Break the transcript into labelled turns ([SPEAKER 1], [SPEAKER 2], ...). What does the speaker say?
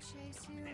[SPEAKER 1] chase you?